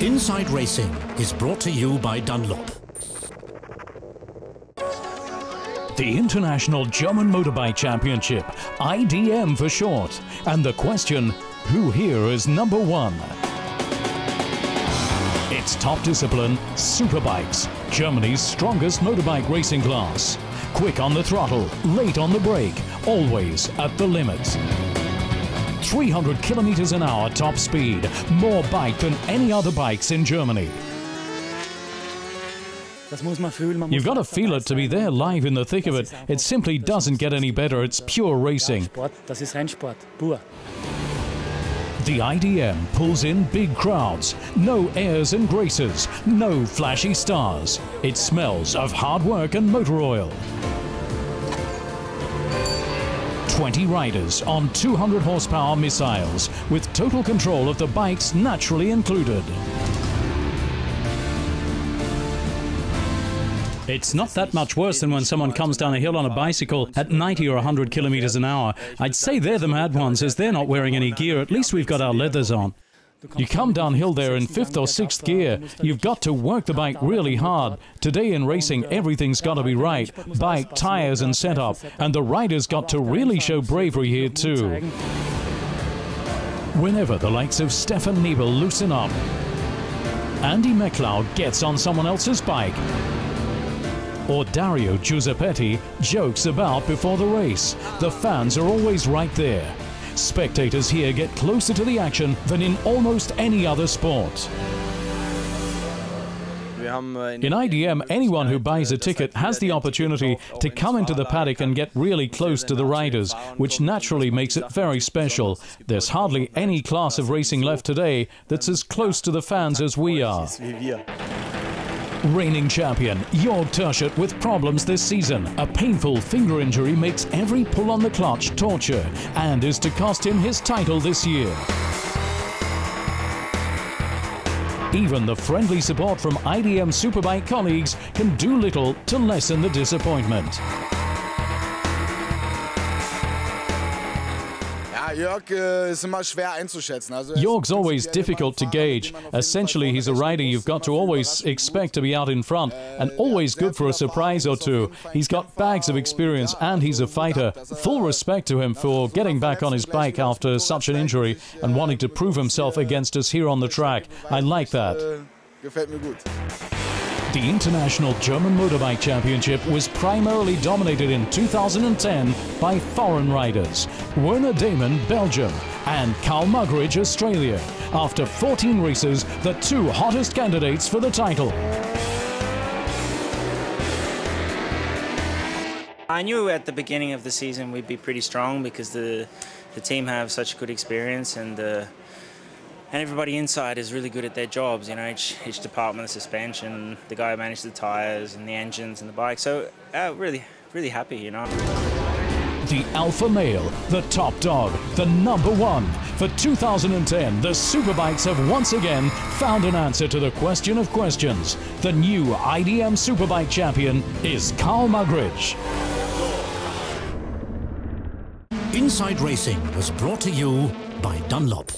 Inside Racing is brought to you by Dunlop. The International German Motorbike Championship, IDM for short. And the question, who here is number one? It's top discipline, Superbikes, Germany's strongest motorbike racing class. Quick on the throttle, late on the brake, always at the limit. 300 kilometers an hour top speed, more bike than any other bikes in Germany. You've got to feel it to be there live in the thick of it. It simply doesn't get any better. It's pure racing. The IDM pulls in big crowds, no airs and graces, no flashy stars. It smells of hard work and motor oil. 20 riders on 200 horsepower missiles with total control of the bikes naturally included. It's not that much worse than when someone comes down a hill on a bicycle at 90 or 100 kilometers an hour. I'd say they're the mad ones as they're not wearing any gear. At least we've got our leathers on. You come downhill there in fifth or sixth gear. You've got to work the bike really hard. Today in racing, everything's got to be right. Bike, tires and setup. And the riders got to really show bravery here too. Whenever the likes of Stefan Nebel loosen up, Andy Meklau gets on someone else's bike, or Dario Giuseppetti jokes about before the race. The fans are always right there. Spectators here get closer to the action than in almost any other sport. In IDM, anyone who buys a ticket has the opportunity to come into the paddock and get really close to the riders, which naturally makes it very special. There's hardly any class of racing left today that's as close to the fans as we are. Reigning champion Jörg Teuchert with problems this season. A painful finger injury makes every pull on the clutch torture and is to cost him his title this year. Even the friendly support from IDM Superbike colleagues can do little to lessen the disappointment. Jörg's always difficult to gauge. Essentially, he's a rider you've got to always expect to be out in front and always good for a surprise or two. He's got bags of experience and he's a fighter. Full respect to him for getting back on his bike after such an injury and wanting to prove himself against us here on the track. I like that. The International German Motorbike Championship was primarily dominated in 2010 by foreign riders, Werner Daemen, Belgium, and Karl Muggeridge, Australia. After 14 races, the two hottest candidates for the title. I knew at the beginning of the season we'd be pretty strong because the the team have such good experience and uh, and everybody inside is really good at their jobs. You know, each, each department, the suspension, the guy who manages the tires and the engines and the bike. So, uh, really, really happy. You know. The alpha male, the top dog, the number one. For 2010, the Superbikes have once again found an answer to the question of questions. The new IDM Superbike champion is Karl Muggeridge. Inside Racing was brought to you by Dunlop.